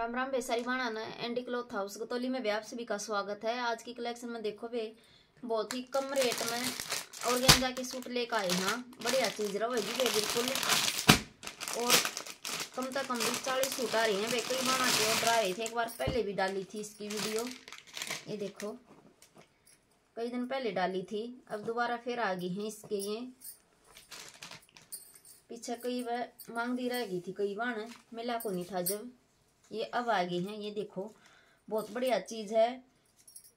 राम राम बेसारी बाणा ने Andy cloth house गतौली में व्याप सभी का स्वागत है। आज की कलेक्शन में देखो बे, बहुत ही कम रेट में और गेंजा के सूट लेकर आए हैं। बढ़िया चीज़ रहेगी बे बिल्कुल। और कम से कम भी चालीस सूट आ रही हैं। वे कई बाणा के ऑर्डर आए थे। एक बार पहले भी डाली थी इसकी वीडियो। ये देखो। कई दिन पहले डाली थी। अब दोबारा फिर आ गई हैं इसके ये। पीछे कई बार मांगती रह गई थी, कई बार। मिला को नहीं था जब। ये अब आ गई हैं, ये देखो। बहुत बढ़िया चीज़ है।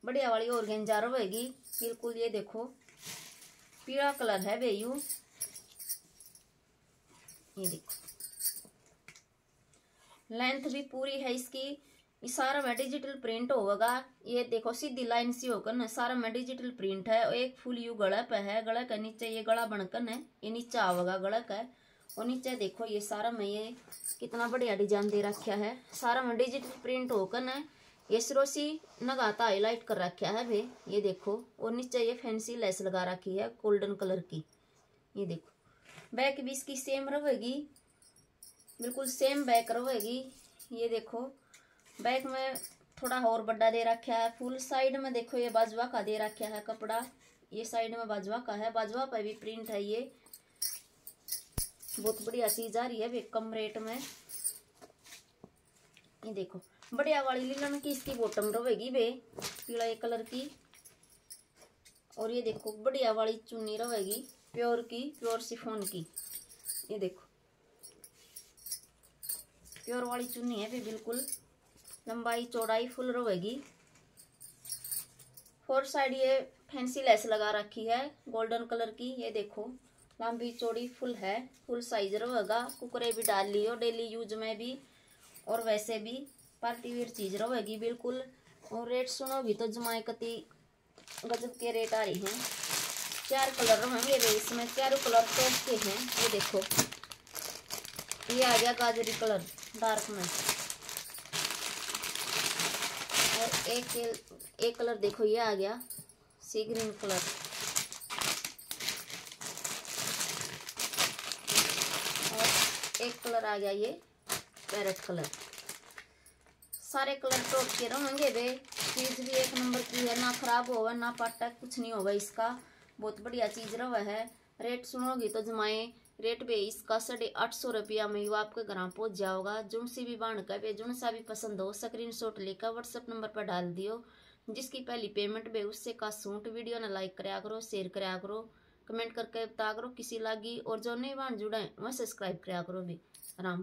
बढ़िया वाली और गेंजा रहेगी बिल्कुल ये देखो। पीला कलर है बेयू। ये देखो। लेंथ भी पूरी है इसकी। ये सारा में डिजिटल प्रिंट होगा। ये देखो, सीधी लाइन सी होकर ना, सारा में डिजिटल प्रिंट है। एक फुल यू गला पे है। गला के नीचे, ये गला बनकर है ये नीचे आवेगा गला का और नीचे देखो ये सारा में ये कितना बढ़िया डिज़ाइन दे रखा है। सारा में डिजिटल प्रिंट होकर न ये सरोसी नगाता हाईलाइट कर रखा है भाई, ये देखो। और नीचे ये फैंसी लेस लगा रखी है गोल्डन कलर की। ये देखो। बैक भी इसकी सेम रहेगी। बिल्कुल सेम बैक रहेगी। ये देखो। बैक में थोड़ा और बड़ा दे रखा है। फुल साइड में देखो ये बाजवा का दे रखा है कपड़ा। ये साइड में बाजवा का है। बाजवा पर भी प्रिंट है ये। बहुत बढ़िया चीज़ आ रही है कम रेट में। ये देखो, बढ़िया वाली लीलन की इसकी बॉटम रहेगी वे, पीला कलर की। और ये देखो, बढ़िया वाली चुन्नी रहेगी प्योर की प्योर सिफोन की। ये देखो प्योर वाली चुन्नी है वे, बिल्कुल। लंबाई, चौड़ाई फुल रहेगी। फोर साइड ये फैंसी लेस लगा रखी है गोल्डन कलर की, ये देखो। लंबी चौड़ी फुल है, फुल साइज़ रहेगा कुकरे भी डाल लियो डेली यूज़ में भी, और वैसे भी पार्टी वेयर चीज़ रहेगी बिल्कुल। और रेट सुनो भी तो जमाए कति गजब के रेट आ रही हैं। चार कलर रहेंगे इसमें चारों कलर टॉप के हैं। ये देखो, ये आ गया गाजरी कलर डार्क में। और एक एक कलर देखो, ये आ गया सी ग्रीन कलर एक कलर आ गया ये, पैरेट कलर। सारे कलर टॉप के रहेंगे वे चीज़ भी एक नंबर की है, ना खराब होगा ना पाटा, कुछ नहीं होगा इसका। बहुत बढ़िया चीज़ रहा है। रेट सुनोगी तो जमाए। रेट भी इसका साढ़े आठ सौ रुपया में वो आपके घर पहुँच जाओगा। जुन सी भी बाँध कर जुन सा भी पसंद हो स्क्रीन शॉट लेकर व्हाट्सअप नंबर पर डाल दियो। जिसकी पहली पेमेंट बे, उससे का सूट वीडियो ने लाइक कराया करो शेयर कराया करो। कमेंट करके बता करो, किसी लागी और जो नहीं जुड़ा है, वह सब्सक्राइब कराया करो भी। आराम